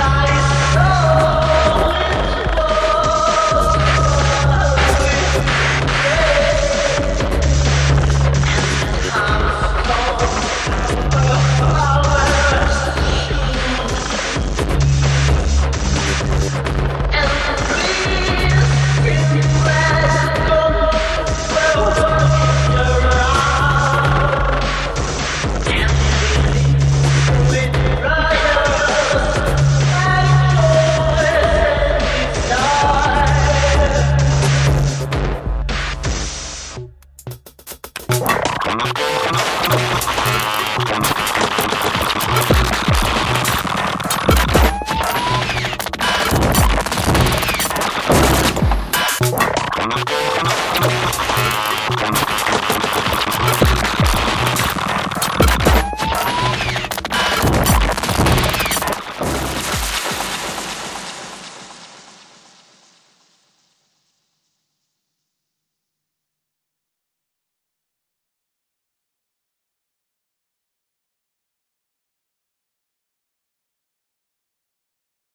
Die.